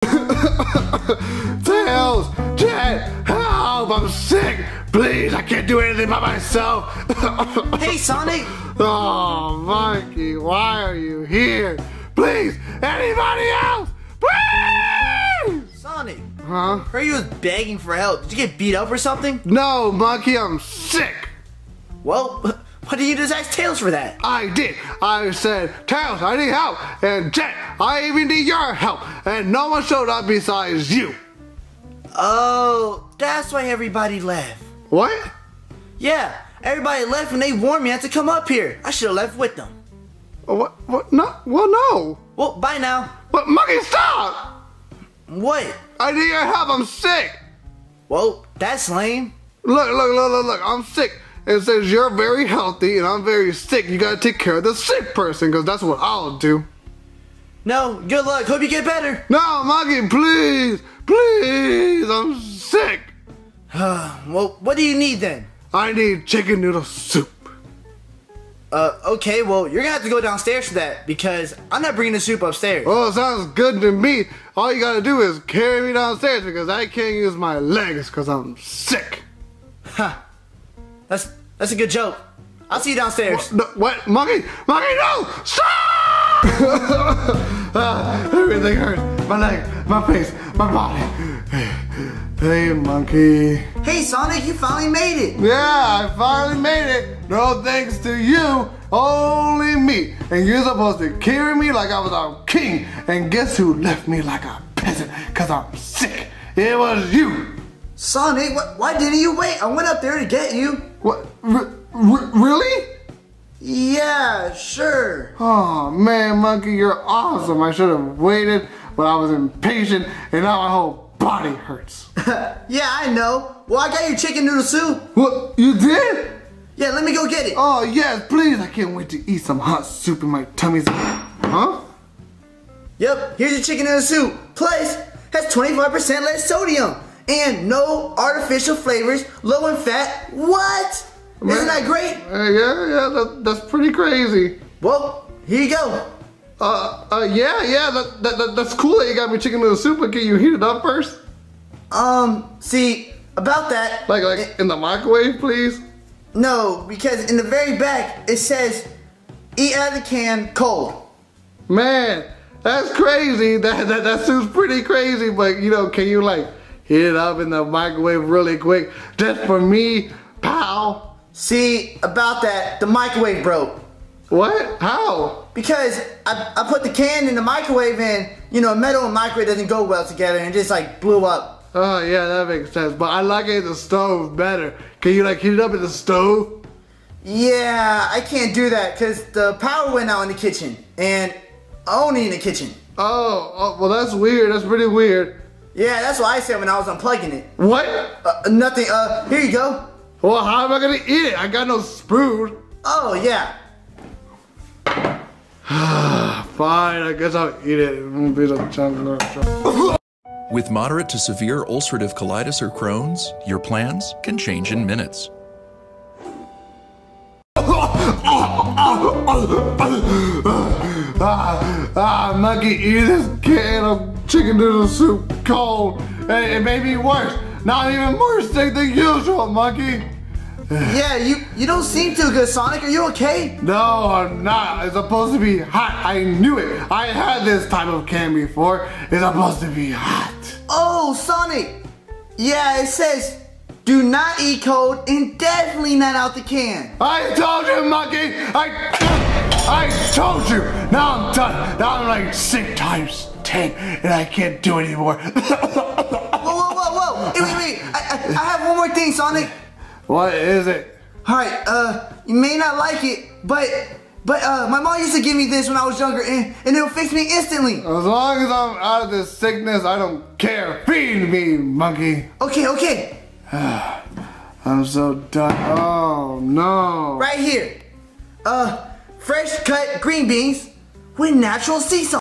Tails, Jet, help! I'm sick. Please, I can't do anything by myself. Hey, Sonic! oh, Monkey, why are you here? Please, anybody else? Please! Sonic, Huh? heard you was begging for help. Did you get beat up or something? No, Monkey, I'm sick. Well, why did you just ask Tails for that? I did. I said, Tails, I need help. And Jet, I even need your help. And no one showed up besides you. Oh, that's why everybody left. What? Yeah, everybody left and they warned me I had to come up here. I should have left with them. What? What? No. Well, no. Well, bye now. But Monkey, stop! What? I need your help. I'm sick. Well, that's lame. Look, look, look, look, look. I'm sick. It says you're very healthy and I'm very sick. You gotta take care of the sick person because that's what I'll do. No, good luck. Hope you get better. No, Monkey, please, please. I'm sick. well, what do you need then? I need chicken noodle soup. Uh, okay, well, you're gonna have to go downstairs for that because I'm not bringing the soup upstairs. Oh, sounds good to me. All you gotta do is carry me downstairs because I can't use my legs because I'm sick. That's that's a good joke. I'll see you downstairs. No, what? Monkey? Monkey, no! Stop! Ah, everything hurts. My leg, my face, my body. Hey, monkey. Hey, Sonic, you finally made it. Yeah, I finally made it. No thanks to you, only me. And you're supposed to carry me like I was a king. And guess who left me like a peasant? Cause I'm sick. It was you. Sonic, wh- why didn't you wait? I went up there to get you. What? R- really? Yeah, sure. Oh man, monkey, you're awesome. I should have waited, but I was impatient, and now my whole body hurts. Yeah, I know. Well, I got your chicken noodle soup. what? You did? Yeah, let me go get it. Oh yes, please. I can't wait to eat some hot soup in my tummy's. Huh? Yep, here's your chicken noodle soup. Plus, has 25% less sodium and no artificial flavors, low in fat. What? Isn't that great? Uh, yeah, yeah, that, that's pretty crazy. Well, here you go. Uh, uh, yeah, yeah, that, that, that, that's cool that you got me chicken noodle soup, but can you heat it up first? Um, see, about that. Like, like in the microwave, please? No, because in the very back it says, eat out of the can cold. Man, that's crazy. That, that, that sounds pretty crazy, but you know, can you like heat it up in the microwave really quick just for me, pal? See, about that, the microwave broke. What? How? Because I, I put the can in the microwave and, you know, metal and microwave doesn't go well together and it just like blew up. Oh, yeah, that makes sense. But I like it in the stove better. Can you like heat it up in the stove? Yeah, I can't do that because the power went out in the kitchen and I only in the kitchen. Oh, oh, well, that's weird. That's pretty weird. Yeah, that's what I said when I was unplugging it. What? Uh, nothing, uh, here you go. Well, how am I gonna eat it? I got no spoon. Oh, yeah. Fine, I guess I'll eat it. It won't be the chocolate. With moderate to severe ulcerative colitis or Crohn's, your plans can change in minutes. ah, ah, monkey, eat this can of chicken noodle soup cold. It, it made me worse. Now I'm even more sick than usual, monkey. Yeah, you, you don't seem too good, Sonic. Are you okay? No, I'm not. It's supposed to be hot. I knew it. I had this type of can before. It's supposed to be hot. Oh, Sonic. Yeah, it says do not eat cold and definitely not out the can. I told you, monkey. I, I told you. Now I'm done. Now I'm like sick times ten, and I can't do it anymore. Whoa, whoa, whoa, whoa. Hey, wait, wait. I, I, I have one more thing, Sonic. what is it? Alright, uh, you may not like it, but but uh my mom used to give me this when I was younger and, and it'll fix me instantly. As long as I'm out of this sickness, I don't care. Feed me, monkey. Okay, okay. I'm so done. Oh no. Right here. Uh fresh cut green beans with natural sea salt.